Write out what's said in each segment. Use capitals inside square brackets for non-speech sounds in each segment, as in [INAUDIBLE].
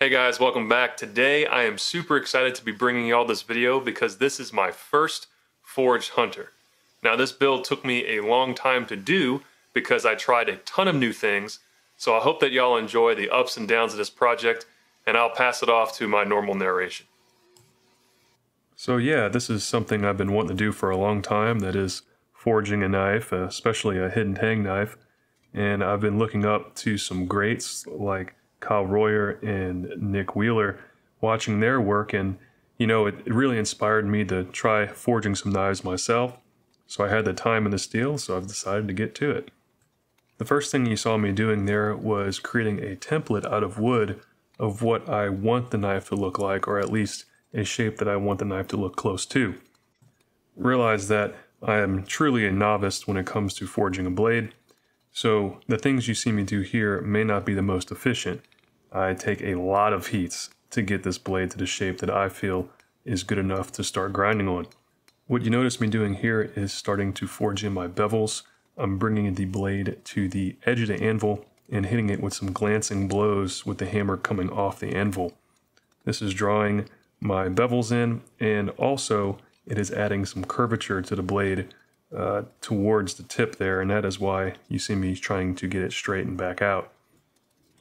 Hey guys, welcome back. Today I am super excited to be bringing y'all this video because this is my first Forged Hunter. Now this build took me a long time to do because I tried a ton of new things, so I hope that y'all enjoy the ups and downs of this project and I'll pass it off to my normal narration. So yeah, this is something I've been wanting to do for a long time, that is forging a knife, especially a hidden tang knife, and I've been looking up to some greats like Kyle Royer and Nick Wheeler, watching their work, and you know, it, really inspired me to try forging some knives myself. So I had the time and the steel, so I've decided to get to it. The first thing you saw me doing there was creating a template out of wood of what I want the knife to look like, or at least a shape that I want the knife to look close to. Realize that I am truly a novice when it comes to forging a blade, so the things you see me do here may not be the most efficient, I take a lot of heats to get this blade to the shape that I feel is good enough to start grinding on. What you notice me doing here is starting to forge in my bevels. I'm bringing the blade to the edge of the anvil and hitting it with some glancing blows with the hammer coming off the anvil. This is drawing my bevels in and also it is adding some curvature to the blade uh, towards the tip there and that is why you see me trying to get it straight and back out.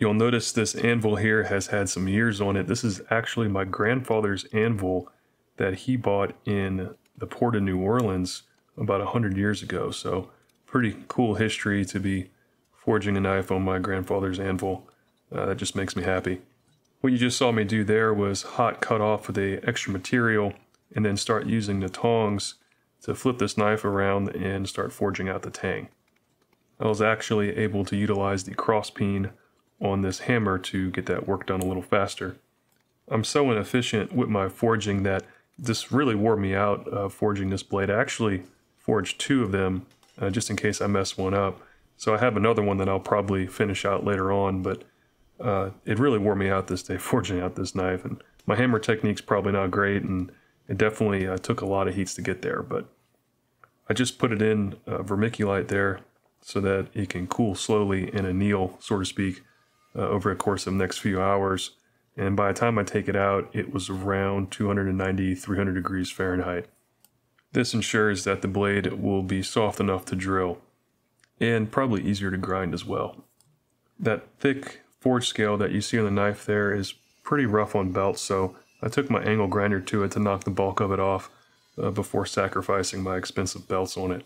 You'll notice this anvil here has had some years on it. This is actually my grandfather's anvil that he bought in the port of New Orleans about 100 years ago. So pretty cool history to be forging a knife on my grandfather's anvil. Uh, that just makes me happy. What you just saw me do there was hot cut off of the extra material and then start using the tongs to flip this knife around and start forging out the tang. I was actually able to utilize the cross peen on this hammer to get that work done a little faster. I'm so inefficient with my forging that this really wore me out uh, forging this blade. I actually forged two of them uh, just in case I mess one up. So I have another one that I'll probably finish out later on, but uh, it really wore me out this day [LAUGHS] forging out this knife. And my hammer technique's probably not great, and it definitely uh, took a lot of heats to get there. But I just put it in uh, vermiculite there so that it can cool slowly and anneal, so to speak, uh, over a course of the next few hours. And by the time I take it out, it was around 290, 300 degrees Fahrenheit. This ensures that the blade will be soft enough to drill and probably easier to grind as well. That thick forge scale that you see on the knife there is pretty rough on belts, so I took my angle grinder to it to knock the bulk of it off uh, before sacrificing my expensive belts on it.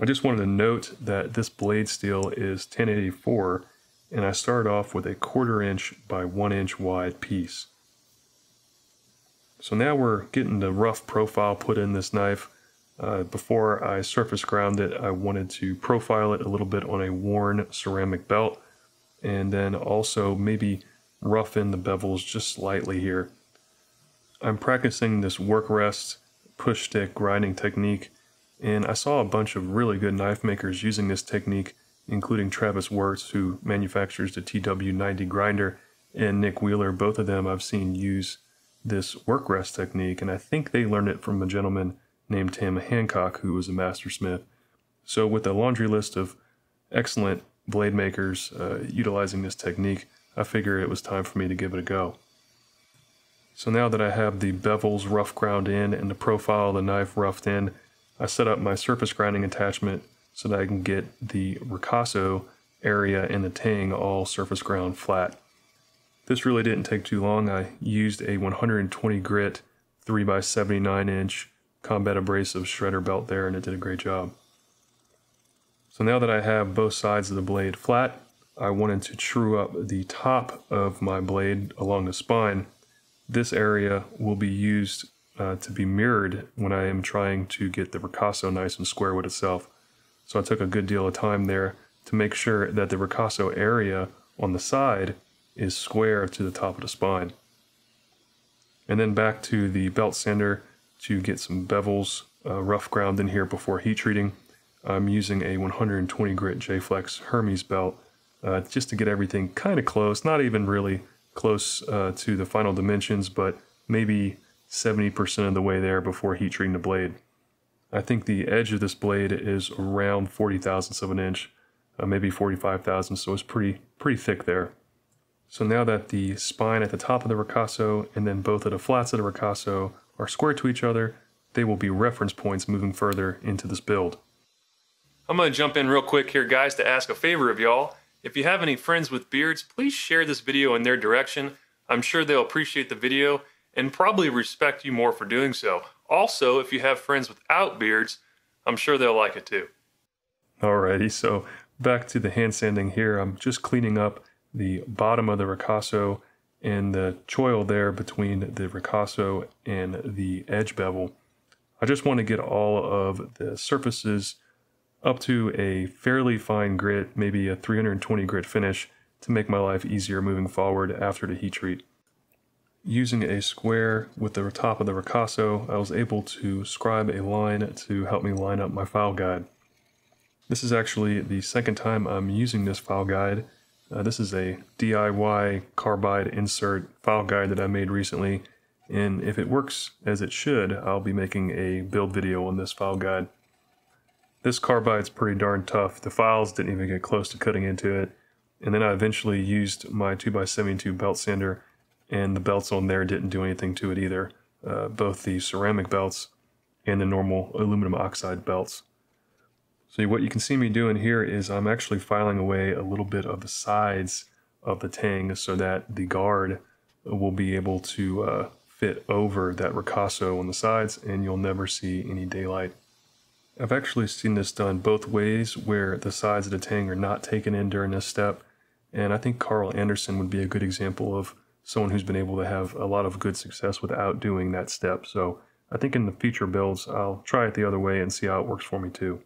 I just wanted to note that this blade steel is 1084 and I start off with a quarter inch by one inch wide piece. So now we're getting the rough profile put in this knife. Uh, before I surface ground it, I wanted to profile it a little bit on a worn ceramic belt and then also maybe roughen the bevels just slightly here. I'm practicing this work rest push stick grinding technique and I saw a bunch of really good knife makers using this technique including Travis Wuertz, who manufactures the TW90 grinder, and Nick Wheeler. Both of them I've seen use this work rest technique, and I think they learned it from a gentleman named Tim Hancock, who was a master smith. So, with a laundry list of excellent blade makers uh, utilizing this technique, I figure it was time for me to give it a go. So now that I have the bevels rough ground in and the profile of the knife roughed in, I set up my surface grinding attachment so that I can get the ricasso area and the tang all surface ground flat. This really didn't take too long. I used a 120 grit 3x79 inch combat abrasive shredder belt there and it did a great job. So now that I have both sides of the blade flat, I wanted to true up the top of my blade along the spine. This area will be used uh, to be mirrored when I am trying to get the ricasso nice and square with itself. So I took a good deal of time there to make sure that the ricasso area on the side is square to the top of the spine. And then back to the belt sander to get some bevels uh, rough ground in here before heat treating. I'm using a 120 grit J-Flex Hermes belt uh, just to get everything kind of close, not even really close uh, to the final dimensions, but maybe 70% of the way there before heat treating the blade. I think the edge of this blade is around 40 thousandths of an inch, uh, maybe 45 thousandths, so it's pretty, pretty thick there. So now that the spine at the top of the ricasso and then both of the flats of the ricasso are square to each other, they will be reference points moving further into this build. I'm going to jump in real quick here, guys, to ask a favor of y'all. If you have any friends with beards, please share this video in their direction. I'm sure they'll appreciate the video and probably respect you more for doing so. Also, if you have friends without beards, I'm sure they'll like it too. Alrighty, so back to the hand sanding here. I'm just cleaning up the bottom of the ricasso and the choil there between the ricasso and the edge bevel. I just want to get all of the surfaces up to a fairly fine grit, maybe a 320 grit finish to make my life easier moving forward after the heat treat. Using a square with the top of the ricasso, I was able to scribe a line to help me line up my file guide. This is actually the second time I'm using this file guide. Uh, this is a DIY carbide insert file guide that I made recently, and if it works as it should, I'll be making a build video on this file guide. This carbide's pretty darn tough. The files didn't even get close to cutting into it, and then I eventually used my 2x72 belt sander and the belts on there didn't do anything to it either. Uh, both the ceramic belts and the normal aluminum oxide belts. So what you can see me doing here is I'm actually filing away a little bit of the sides of the tang so that the guard will be able to uh, fit over that ricasso on the sides and you'll never see any daylight. I've actually seen this done both ways where the sides of the tang are not taken in during this step and I think Karl Andersen would be a good example of someone who's been able to have a lot of good success without doing that step. So I think in the future builds, I'll try it the other way and see how it works for me too.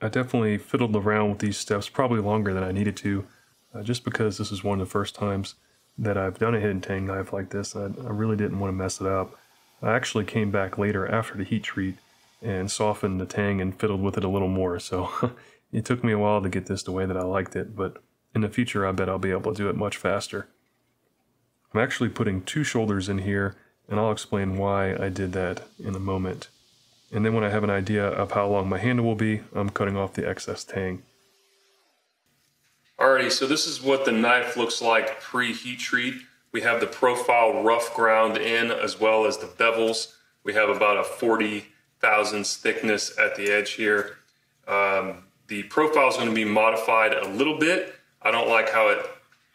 I definitely fiddled around with these steps probably longer than I needed to, uh, just because this is one of the first times that I've done a hidden tang knife like this. I, I really didn't want to mess it up. I actually came back later after the heat treat and softened the tang and fiddled with it a little more. So [LAUGHS] it took me a while to get this the way that I liked it, but in the future I bet I'll be able to do it much faster. I'm actually putting two shoulders in here, and I'll explain why I did that in a moment. And then when I have an idea of how long my handle will be, I'm cutting off the excess tang. Alrighty, so this is what the knife looks like pre-heat treat. We have the profile rough ground in as well as the bevels. We have about a 40 thousandths thickness at the edge here. Um, the profile is going to be modified a little bit. I don't like how it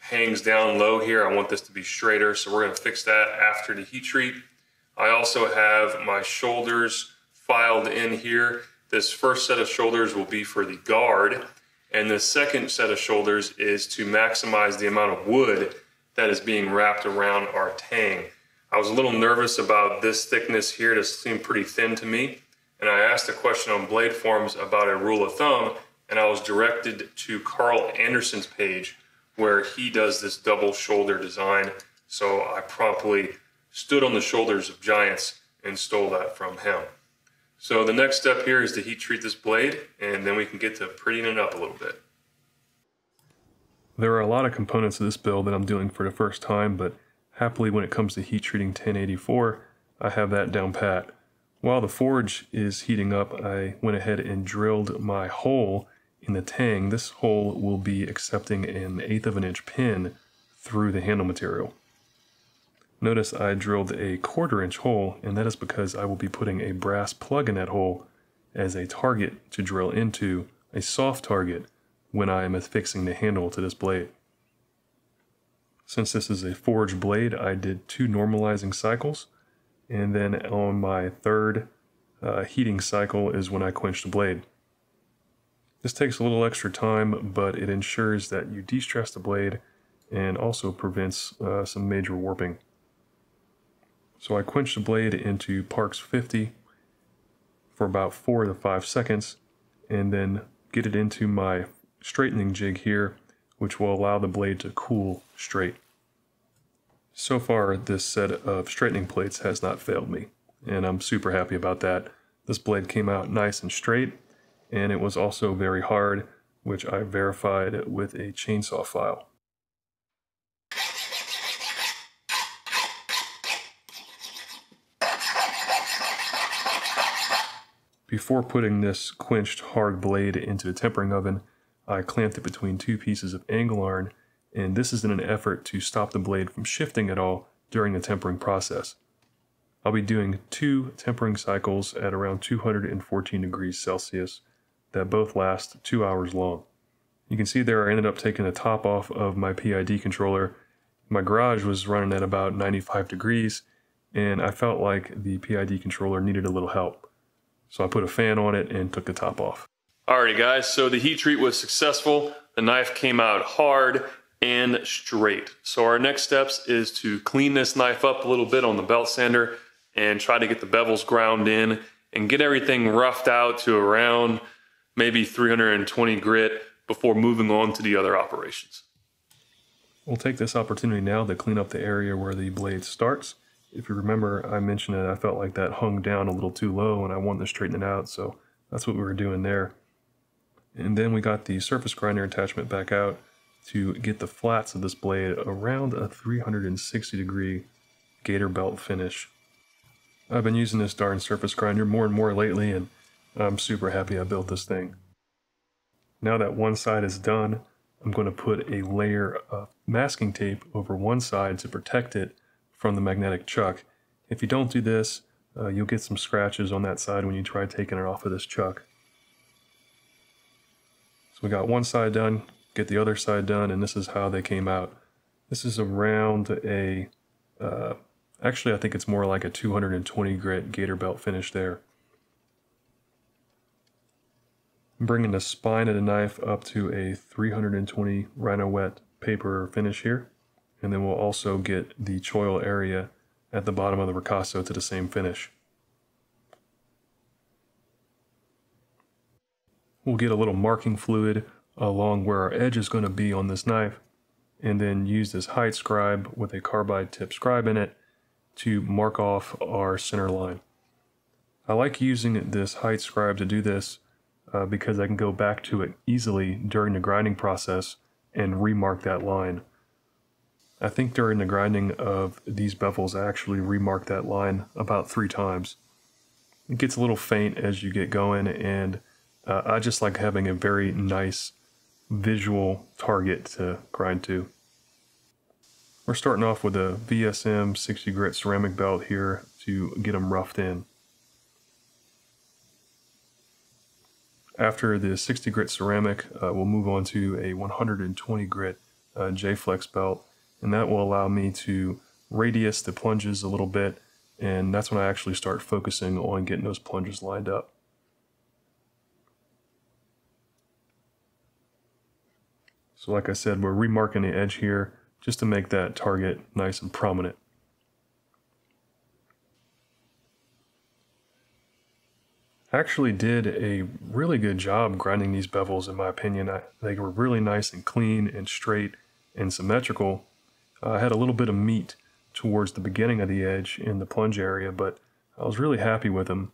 hangs down low here. I want this to be straighter, so we're gonna fix that after the heat treat. I also have my shoulders filed in here. This first set of shoulders will be for the guard, and the second set of shoulders is to maximize the amount of wood that is being wrapped around our tang. I was a little nervous about this thickness here. This seemed pretty thin to me. And I asked a question on Blade Forums about a rule of thumb, and I was directed to Karl Andersen's page, where he does this double shoulder design. So I promptly stood on the shoulders of giants and stole that from him. So the next step here is to heat treat this blade and then we can get to prettying it up a little bit. There are a lot of components of this build that I'm doing for the first time, but happily when it comes to heat treating 1084, I have that down pat. While the forge is heating up, I went ahead and drilled my hole in the tang, this hole will be accepting an eighth of an inch pin through the handle material. Notice I drilled a quarter inch hole, and that is because I will be putting a brass plug in that hole as a target to drill into, a soft target, when I am affixing the handle to this blade. Since this is a forged blade, I did two normalizing cycles, and then on my third uh, heating cycle is when I quench the blade. This takes a little extra time, but it ensures that you de-stress the blade and also prevents uh, some major warping. So I quench the blade into Parks 50 for about 4 to 5 seconds and then get it into my straightening jig here which will allow the blade to cool straight. So far this set of straightening plates has not failed me and I'm super happy about that. This blade came out nice and straight and it was also very hard, which I verified with a chainsaw file. Before putting this quenched hard blade into the tempering oven, I clamped it between two pieces of angle iron and this is in an effort to stop the blade from shifting at all during the tempering process. I'll be doing two tempering cycles at around 214 degrees Celsius that both last two hours long. You can see there I ended up taking the top off of my PID controller. My garage was running at about 95 degrees and I felt like the PID controller needed a little help. So I put a fan on it and took the top off. Alrighty guys, so the heat treat was successful. The knife came out hard and straight. So our next steps is to clean this knife up a little bit on the belt sander and try to get the bevels ground in and get everything roughed out to around maybe 320 grit before moving on to the other operations. We'll take this opportunity now to clean up the area where the blade starts. If you remember, I mentioned it, I felt like that hung down a little too low and I wanted to straighten it out, so that's what we were doing there. And then we got the surface grinder attachment back out to get the flats of this blade around a 360 degree gator belt finish. I've been using this darn surface grinder more and more lately and I'm super happy I built this thing. Now that one side is done, I'm going to put a layer of masking tape over one side to protect it from the magnetic chuck. If you don't do this, uh, you'll get some scratches on that side when you try taking it off of this chuck. So we got one side done, get the other side done, and this is how they came out. This is around a, uh, actually I think it's more like a 220 grit gator belt finish there. Bringing the spine of the knife up to a 320 Rhynowet paper finish here. And then we'll also get the choil area at the bottom of the ricasso to the same finish. We'll get a little marking fluid along where our edge is going to be on this knife and then use this height scribe with a carbide tip scribe in it to mark off our center line. I like using this height scribe to do this uh, because I can go back to it easily during the grinding process and remark that line. I think during the grinding of these bevels, I actually remarked that line about three times. It gets a little faint as you get going, and uh, I just like having a very nice visual target to grind to. We're starting off with a VSM 60 grit ceramic belt here to get them roughed in. After the 60 grit ceramic, uh, we'll move on to a 120 grit uh, J-Flex belt, and that will allow me to radius the plunges a little bit, and that's when I actually start focusing on getting those plunges lined up. So like I said, we're remarking the edge here just to make that target nice and prominent. Actually did a really good job grinding these bevels in my opinion. I, they were really nice and clean and straight and symmetrical. Uh, I had a little bit of meat towards the beginning of the edge in the plunge area, but I was really happy with them.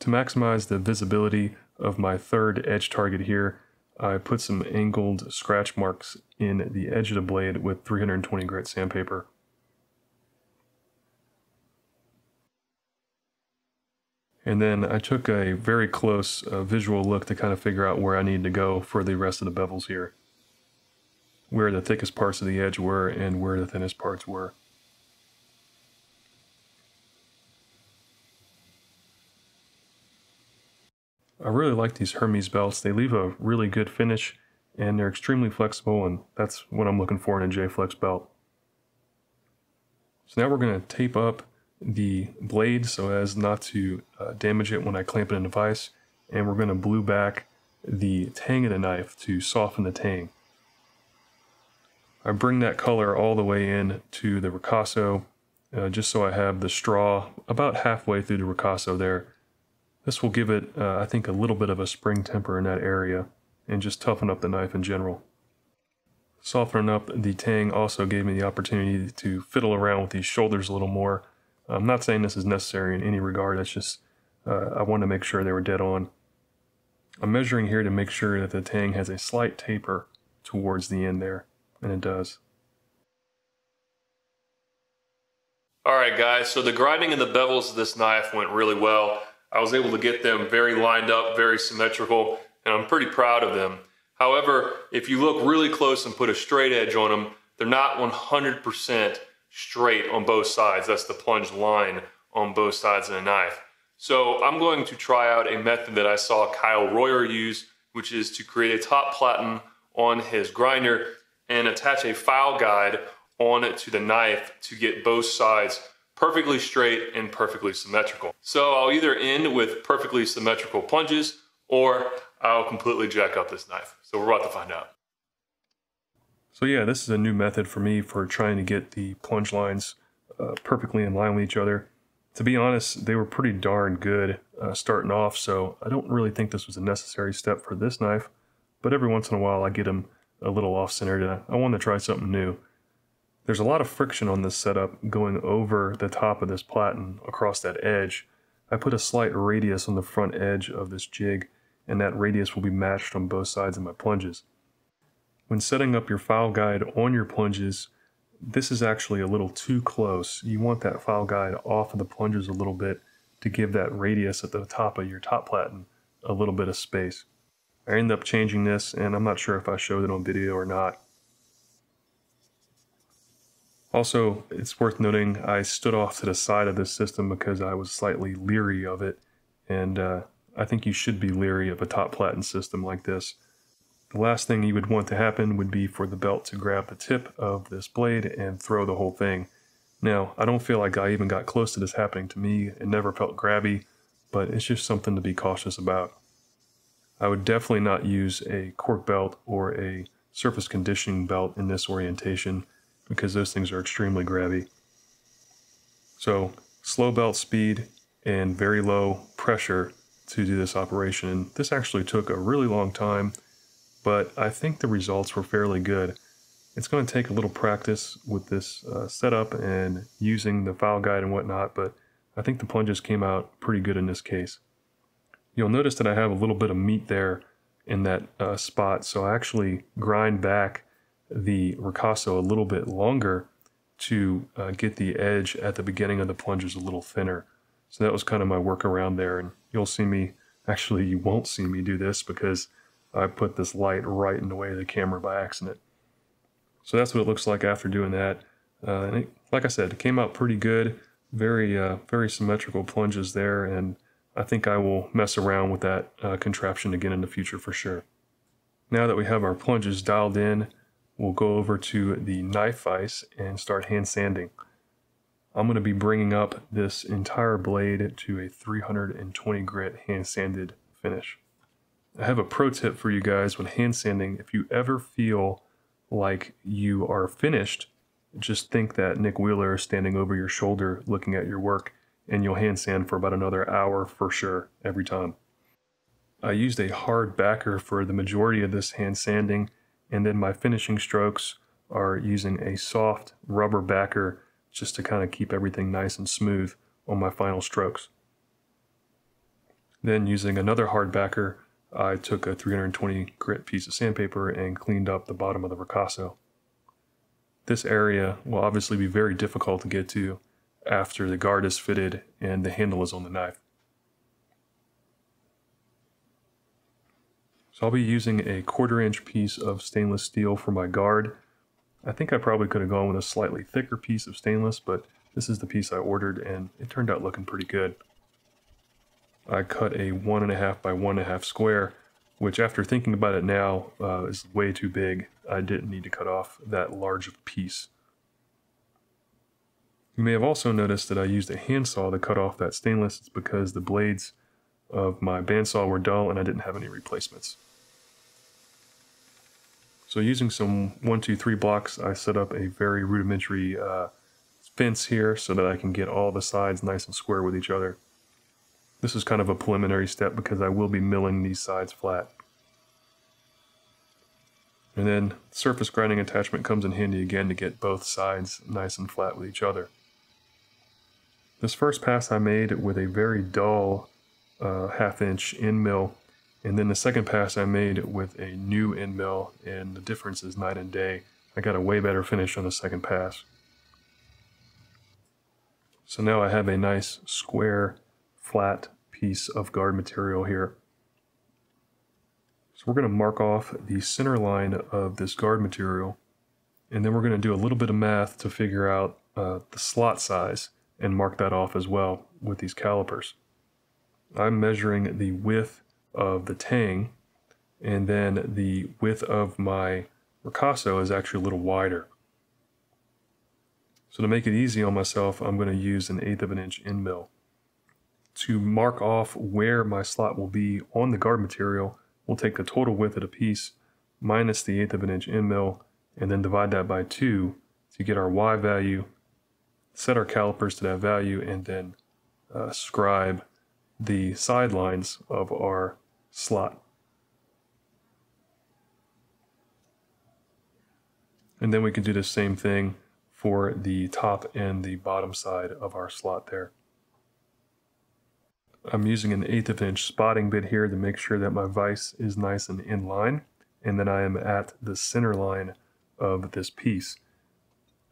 To maximize the visibility of my third edge target here, I put some angled scratch marks in the edge of the blade with 320 grit sandpaper. And then I took a very close uh, visual look to kind of figure out where I needed to go for the rest of the bevels here. Where the thickest parts of the edge were and where the thinnest parts were. I really like these Hermes belts. They leave a really good finish and they're extremely flexible and that's what I'm looking for in a J-Flex belt. So now we're going to tape up the blade so as not to uh, damage it when I clamp it in the vise. And we're going to blue back the tang of the knife to soften the tang. I bring that color all the way in to the ricasso uh, just so I have the straw about halfway through the ricasso there. This will give it, uh, I think, a little bit of a spring temper in that area and just toughen up the knife in general. Softening up the tang also gave me the opportunity to fiddle around with these shoulders a little more I'm not saying this is necessary in any regard. It's just uh, I want to make sure they were dead on. I'm measuring here to make sure that the tang has a slight taper towards the end there, and it does. All right, guys, so the grinding and the bevels of this knife went really well. I was able to get them very lined up, very symmetrical, and I'm pretty proud of them. However, if you look really close and put a straight edge on them, they're not 100% straight on both sides. That's the plunge line on both sides of the knife. So I'm going to try out a method that I saw Kyle Royer use, which is to create a top platen on his grinder and attach a file guide on it to the knife to get both sides perfectly straight and perfectly symmetrical. So I'll either end with perfectly symmetrical plunges or I'll completely jack up this knife. So we're about to find out. So yeah, this is a new method for me for trying to get the plunge lines uh, perfectly in line with each other. To be honest, they were pretty darn good uh, starting off, so I don't really think this was a necessary step for this knife, but every once in a while I get them a little off-centered. I want to try something new. There's a lot of friction on this setup going over the top of this platen across that edge. I put a slight radius on the front edge of this jig, and that radius will be matched on both sides of my plunges. When setting up your file guide on your plunges, this is actually a little too close. You want that file guide off of the plunges a little bit to give that radius at the top of your top platen a little bit of space. I ended up changing this and I'm not sure if I showed it on video or not. Also, it's worth noting I stood off to the side of this system because I was slightly leery of it and uh, I think you should be leery of a top platen system like this. The last thing you would want to happen would be for the belt to grab the tip of this blade and throw the whole thing. Now, I don't feel like I even got close to this happening to me. It never felt grabby, but it's just something to be cautious about. I would definitely not use a cork belt or a surface conditioning belt in this orientation because those things are extremely grabby. So, slow belt speed and very low pressure to do this operation. This actually took a really long time but I think the results were fairly good. It's going to take a little practice with this uh, setup and using the file guide and whatnot, but I think the plunges came out pretty good in this case. You'll notice that I have a little bit of meat there in that uh, spot, so I actually grind back the ricasso a little bit longer to uh, get the edge at the beginning of the plunges a little thinner. So that was kind of my workaround there, and you'll see me, actually you won't see me do this because I put this light right in the way of the camera by accident. So that's what it looks like after doing that. Uh, and it, like I said, it came out pretty good. Very, uh, very symmetrical plunges there, and I think I will mess around with that uh, contraption again in the future for sure. Now that we have our plunges dialed in, we'll go over to the knife vise and start hand sanding. I'm going to be bringing up this entire blade to a 320 grit hand sanded finish. I have a pro tip for you guys when hand sanding. If you ever feel like you are finished, just think that Nick Wheeler is standing over your shoulder looking at your work, and you'll hand sand for about another hour for sure every time. I used a hard backer for the majority of this hand sanding, and then my finishing strokes are using a soft rubber backer just to kind of keep everything nice and smooth on my final strokes. Then using another hard backer I took a 320 grit piece of sandpaper and cleaned up the bottom of the ricasso. This area will obviously be very difficult to get to after the guard is fitted and the handle is on the knife. So I'll be using a quarter inch piece of stainless steel for my guard. I think I probably could have gone with a slightly thicker piece of stainless, but this is the piece I ordered and it turned out looking pretty good. I cut a one and a half by one and a half square, which after thinking about it now uh, is way too big. I didn't need to cut off that large piece. You may have also noticed that I used a handsaw to cut off that stainless. It's because the blades of my bandsaw were dull and I didn't have any replacements. So using some 123 blocks, I set up a very rudimentary uh, fence here so that I can get all the sides nice and square with each other. This is kind of a preliminary step because I will be milling these sides flat. And then surface grinding attachment comes in handy again to get both sides nice and flat with each other. This first pass I made with a very dull uh, half inch end mill and then the second pass I made with a new end mill and the difference is night and day. I got a way better finish on the second pass. So now I have a nice square flat piece of guard material here. So we're going to mark off the center line of this guard material, and then we're going to do a little bit of math to figure out uh, the slot size and mark that off as well with these calipers. I'm measuring the width of the tang, and then the width of my ricasso is actually a little wider. So to make it easy on myself, I'm going to use an eighth of an inch end mill. To mark off where my slot will be on the guard material, we'll take the total width of the piece minus the eighth of an inch end mill and then divide that by 2 to get our y value, set our calipers to that value, and then uh, scribe the sidelines of our slot. And then we can do the same thing for the top and the bottom side of our slot there. I'm using an eighth of an inch spotting bit here to make sure that my vise is nice and in line, and then I am at the center line of this piece.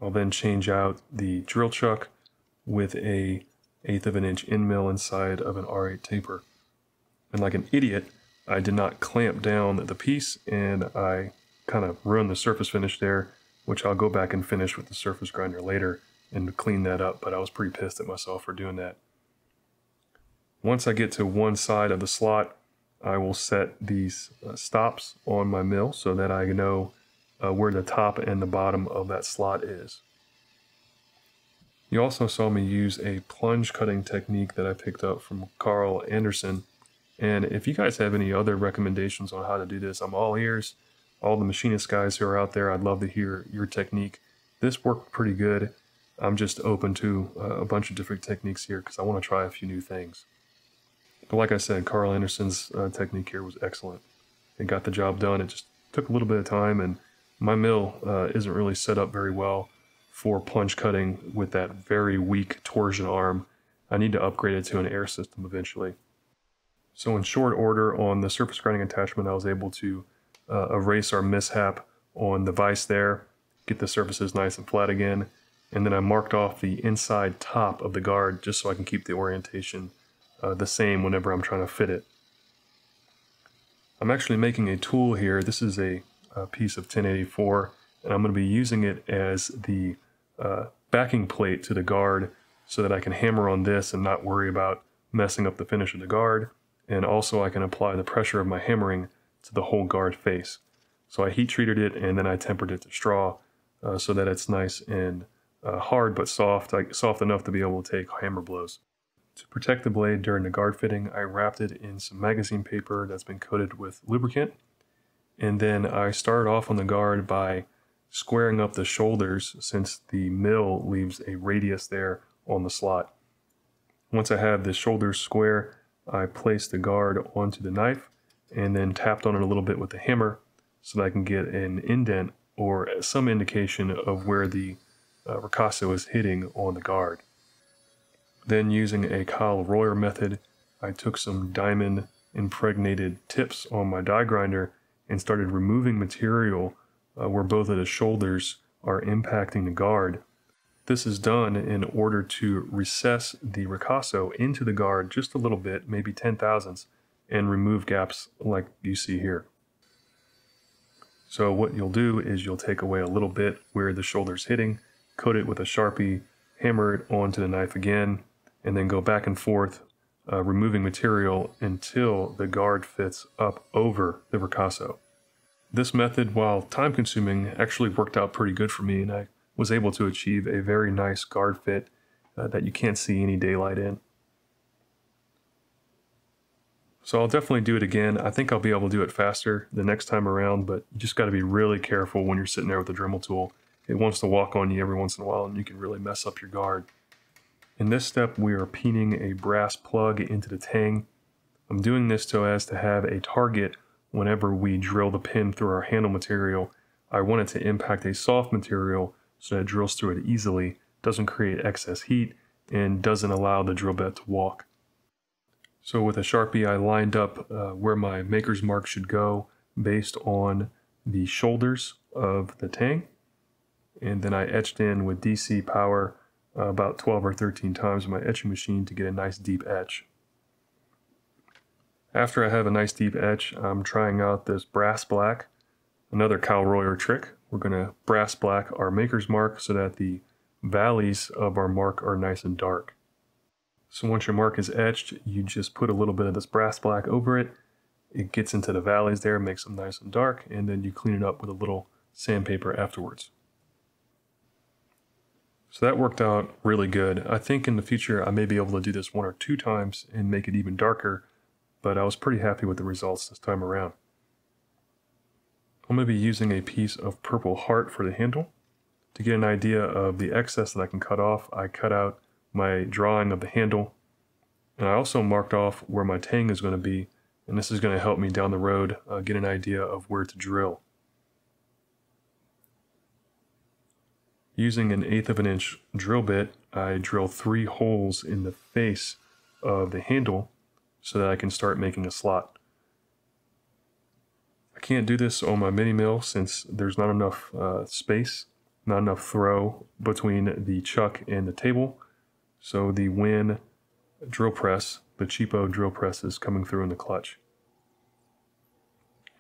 I'll then change out the drill chuck with a eighth of an inch end mill inside of an R8 taper. And like an idiot, I did not clamp down the piece and I kind of ruined the surface finish there, which I'll go back and finish with the surface grinder later and clean that up, but I was pretty pissed at myself for doing that. Once I get to one side of the slot, I will set these uh, stops on my mill so that I know uh, where the top and the bottom of that slot is. You also saw me use a plunge cutting technique that I picked up from Karl Andersen. And if you guys have any other recommendations on how to do this, I'm all ears. All the machinist guys who are out there, I'd love to hear your technique. This worked pretty good. I'm just open to uh, a bunch of different techniques here because I want to try a few new things. But like I said, Karl Andersen's uh, technique here was excellent. It got the job done. It just took a little bit of time, and my mill uh, isn't really set up very well for plunge cutting with that very weak torsion arm. I need to upgrade it to an air system eventually. So in short order on the surface grinding attachment, I was able to uh, erase our mishap on the vise there, get the surfaces nice and flat again, and then I marked off the inside top of the guard just so I can keep the orientation uh, the same whenever I'm trying to fit it. I'm actually making a tool here. This is a, a piece of 1084 and I'm going to be using it as the uh, backing plate to the guard so that I can hammer on this and not worry about messing up the finish of the guard. And also I can apply the pressure of my hammering to the whole guard face. So I heat treated it and then I tempered it to straw uh, so that it's nice and uh, hard but soft, like soft enough to be able to take hammer blows. To protect the blade during the guard fitting, I wrapped it in some magazine paper that's been coated with lubricant. And then I started off on the guard by squaring up the shoulders since the mill leaves a radius there on the slot. Once I have the shoulders square, I placed the guard onto the knife and then tapped on it a little bit with the hammer so that I can get an indent or some indication of where the uh, ricasso is hitting on the guard. Then using a Kyle Royer method, I took some diamond impregnated tips on my die grinder and started removing material uh, where both of the shoulders are impacting the guard. This is done in order to recess the ricasso into the guard just a little bit, maybe 10 thousandths, and remove gaps like you see here. So what you'll do is you'll take away a little bit where the shoulder's hitting, coat it with a Sharpie, hammer it onto the knife again, and then go back and forth, uh, removing material until the guard fits up over the ricasso. This method, while time consuming, actually worked out pretty good for me, and I was able to achieve a very nice guard fit uh, that you can't see any daylight in. So I'll definitely do it again. I think I'll be able to do it faster the next time around, but you just got to be really careful when you're sitting there with the Dremel tool. It wants to walk on you every once in a while, and you can really mess up your guard. In this step, we are peening a brass plug into the tang. I'm doing this so as to have a target whenever we drill the pin through our handle material. I want it to impact a soft material so that it drills through it easily, doesn't create excess heat, and doesn't allow the drill bit to walk. So with a Sharpie, I lined up uh, where my maker's mark should go based on the shoulders of the tang. And then I etched in with DC power uh, about 12 or 13 times with my etching machine to get a nice deep etch. After I have a nice deep etch, I'm trying out this brass black, another Kyle Royer trick. We're going to brass black our maker's mark so that the valleys of our mark are nice and dark. So once your mark is etched, you just put a little bit of this brass black over it. It gets into the valleys there, makes them nice and dark, and then you clean it up with a little sandpaper afterwards. So that worked out really good. I think in the future I may be able to do this one or two times and make it even darker, but I was pretty happy with the results this time around. I'm going to be using a piece of purple heart for the handle. To get an idea of the excess that I can cut off, I cut out my drawing of the handle, and I also marked off where my tang is going to be, and this is going to help me down the road uh, get an idea of where to drill. Using an eighth of an inch drill bit, I drill three holes in the face of the handle so that I can start making a slot. I can't do this on my mini mill since there's not enough uh, space, not enough throw between the chuck and the table. So the WEN drill press, the cheapo drill press is coming through in the clutch.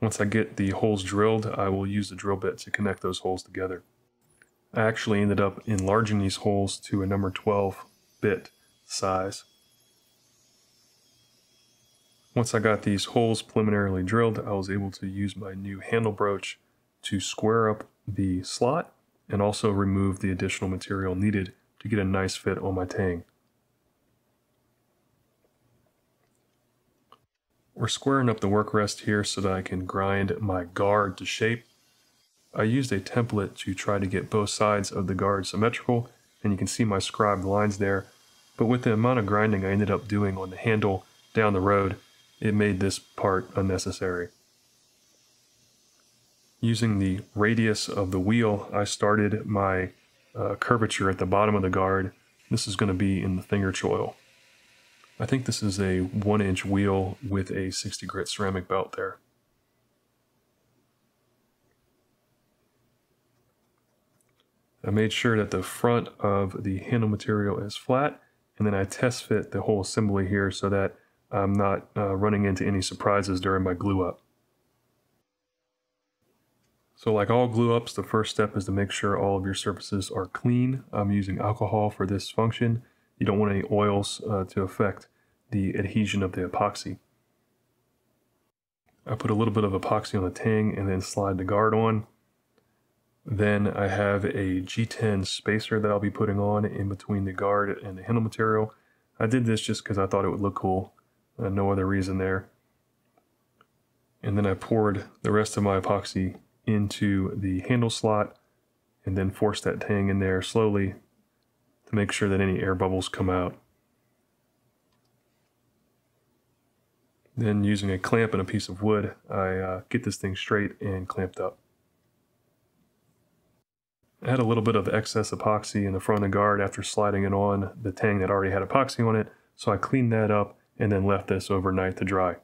Once I get the holes drilled, I will use the drill bit to connect those holes together. I actually ended up enlarging these holes to a number 12 bit size. Once I got these holes preliminarily drilled, I was able to use my new handle broach to square up the slot and also remove the additional material needed to get a nice fit on my tang. We're squaring up the work rest here so that I can grind my guard to shape. I used a template to try to get both sides of the guard symmetrical, and you can see my scribed lines there. But with the amount of grinding I ended up doing on the handle down the road, it made this part unnecessary. Using the radius of the wheel, I started my uh, curvature at the bottom of the guard. This is going to be in the finger choil. I think this is a one inch wheel with a 60 grit ceramic belt there. I made sure that the front of the handle material is flat and then I test fit the whole assembly here so that I'm not uh, running into any surprises during my glue up. So like all glue ups, the first step is to make sure all of your surfaces are clean. I'm using alcohol for this function. You don't want any oils uh, to affect the adhesion of the epoxy. I put a little bit of epoxy on the tang and then slide the guard on. Then I have a G10 spacer that I'll be putting on in between the guard and the handle material. I did this just because I thought it would look cool. Uh, no other reason there. And then I poured the rest of my epoxy into the handle slot and then forced that tang in there slowly to make sure that any air bubbles come out. Then using a clamp and a piece of wood, I uh, get this thing straight and clamped up. Had a little bit of excess epoxy in the front of the guard after sliding it on the tang that already had epoxy on it, so I cleaned that up and then left this overnight to dry.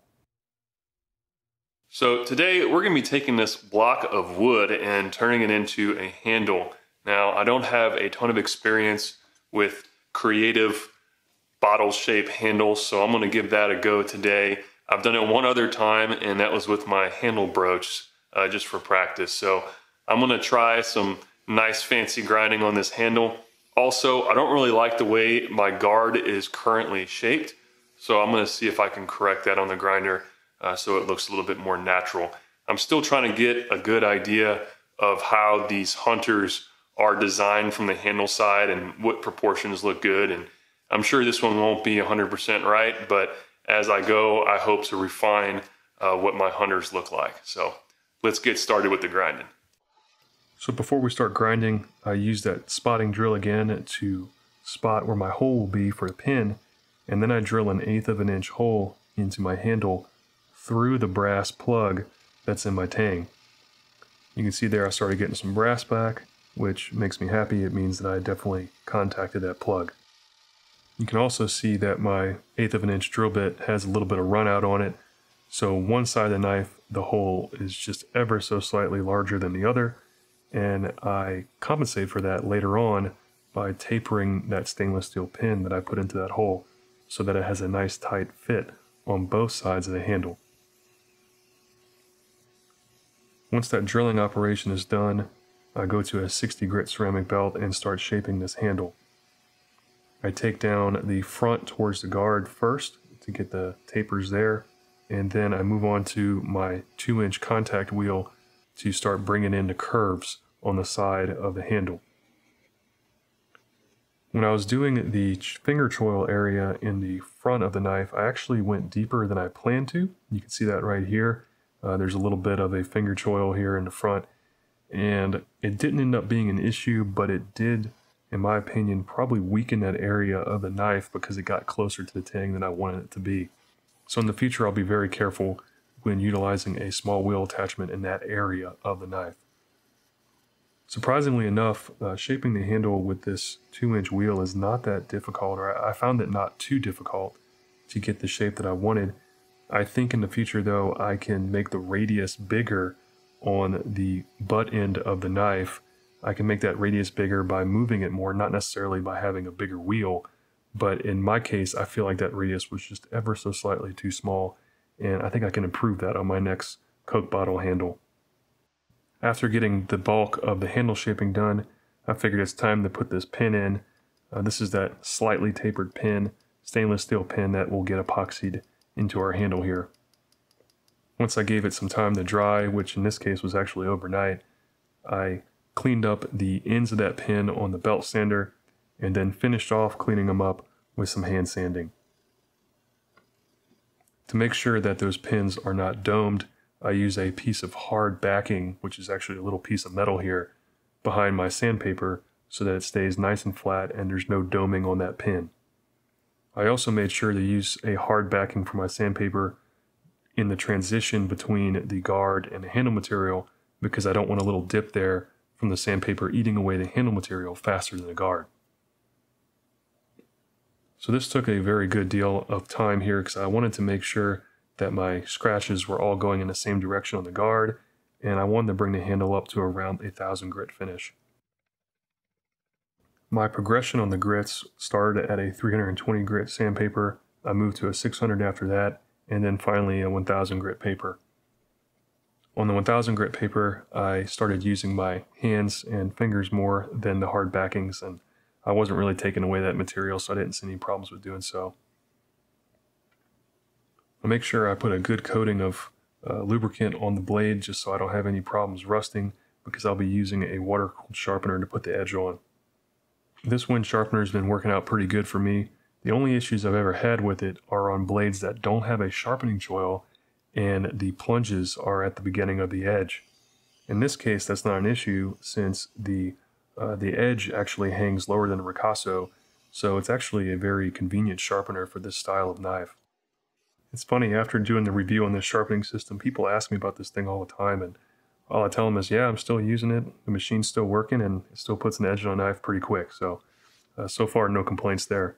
So today we're going to be taking this block of wood and turning it into a handle. Now I don't have a ton of experience with creative bottle shape handles, so I'm going to give that a go today. I've done it one other time and that was with my handle broach uh, just for practice. So I'm going to try some nice fancy grinding on this handle. Also, I don't really like the way my guard is currently shaped. So I'm gonna see if I can correct that on the grinder uh, so it looks a little bit more natural. I'm still trying to get a good idea of how these hunters are designed from the handle side and what proportions look good. And I'm sure this one won't be 100% right, but as I go, I hope to refine uh, what my hunters look like. So let's get started with the grinding. So before we start grinding, I use that spotting drill again to spot where my hole will be for the pin and then I drill an eighth of an inch hole into my handle through the brass plug that's in my tang. You can see there I started getting some brass back, which makes me happy. It means that I definitely contacted that plug. You can also see that my eighth of an inch drill bit has a little bit of run out on it. So one side of the knife, the hole is just ever so slightly larger than the other. And I compensate for that later on by tapering that stainless steel pin that I put into that hole so that it has a nice tight fit on both sides of the handle. Once that drilling operation is done, I go to a 60 grit ceramic belt and start shaping this handle. I take down the front towards the guard first to get the tapers there, and then I move on to my 2 inch contact wheel to start bringing in the curves on the side of the handle. When I was doing the finger choil area in the front of the knife, I actually went deeper than I planned to. You can see that right here. Uh, there's a little bit of a finger choil here in the front, and it didn't end up being an issue, but it did, in my opinion, probably weaken that area of the knife because it got closer to the tang than I wanted it to be. So in the future, I'll be very careful when utilizing a small wheel attachment in that area of the knife. Surprisingly enough, uh, shaping the handle with this 2-inch wheel is not that difficult, or I found it not too difficult to get the shape that I wanted. I think in the future, though, I can make the radius bigger on the butt end of the knife. I can make that radius bigger by moving it more, not necessarily by having a bigger wheel. But in my case, I feel like that radius was just ever so slightly too small, and I think I can improve that on my next Coke bottle handle. After getting the bulk of the handle shaping done, I figured it's time to put this pin in. Uh, this is that slightly tapered pin, stainless steel pin that will get epoxied into our handle here. Once I gave it some time to dry, which in this case was actually overnight, I cleaned up the ends of that pin on the belt sander and then finished off cleaning them up with some hand sanding. To make sure that those pins are not domed, I use a piece of hard backing, which is actually a little piece of metal here, behind my sandpaper so that it stays nice and flat and there's no doming on that pin. I also made sure to use a hard backing for my sandpaper in the transition between the guard and the handle material because I don't want a little dip there from the sandpaper eating away the handle material faster than the guard. So this took a very good deal of time here because I wanted to make sure that my scratches were all going in the same direction on the guard and I wanted to bring the handle up to around a thousand grit finish. My progression on the grits started at a 320 grit sandpaper. I moved to a 600 after that, and then finally a 1000 grit paper. On the 1000 grit paper, I started using my hands and fingers more than the hard backings, and I wasn't really taking away that material, so I didn't see any problems with doing so. I make sure I put a good coating of uh, lubricant on the blade just so I don't have any problems rusting because I'll be using a water cooled sharpener to put the edge on. This WEN sharpener has been working out pretty good for me. The only issues I've ever had with it are on blades that don't have a sharpening choil and the plunges are at the beginning of the edge. In this case, that's not an issue since the uh, the edge actually hangs lower than ricasso, so it's actually a very convenient sharpener for this style of knife. It's funny, after doing the review on this sharpening system, people ask me about this thing all the time, and all I tell them is, yeah, I'm still using it. The machine's still working, and it still puts an edge on a knife pretty quick. So, uh, so far, no complaints there.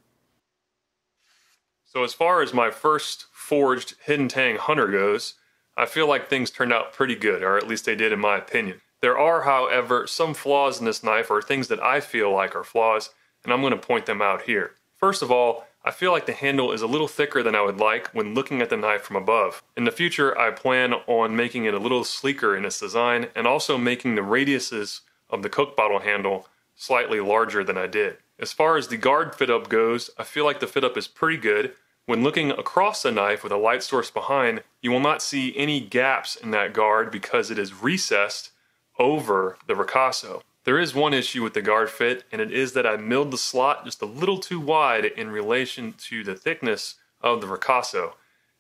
So, as far as my first forged Hidden Tang Hunter goes, I feel like things turned out pretty good, or at least they did in my opinion. There are, however, some flaws in this knife, or things that I feel like are flaws, and I'm going to point them out here. First of all, I feel like the handle is a little thicker than I would like when looking at the knife from above. In the future, I plan on making it a little sleeker in its design and also making the radiuses of the Coke bottle handle slightly larger than I did. As far as the guard fit up goes, I feel like the fit up is pretty good. When looking across the knife with a light source behind, you will not see any gaps in that guard because it is recessed over the ricasso. There is one issue with the guard fit, and it is that I milled the slot just a little too wide in relation to the thickness of the ricasso.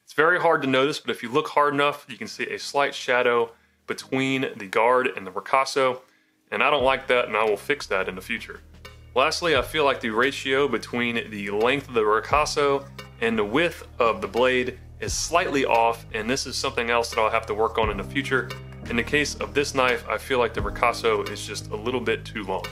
It's very hard to notice, but if you look hard enough, you can see a slight shadow between the guard and the ricasso, and I don't like that, and I will fix that in the future. Lastly, I feel like the ratio between the length of the ricasso and the width of the blade is slightly off, and this is something else that I'll have to work on in the future. In the case of this knife, I feel like the ricasso is just a little bit too long.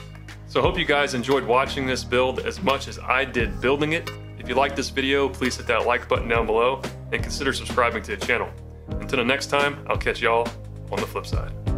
So I hope you guys enjoyed watching this build as much as I did building it. If you like this video, please hit that like button down below and consider subscribing to the channel. Until the next time, I'll catch y'all on the flip side.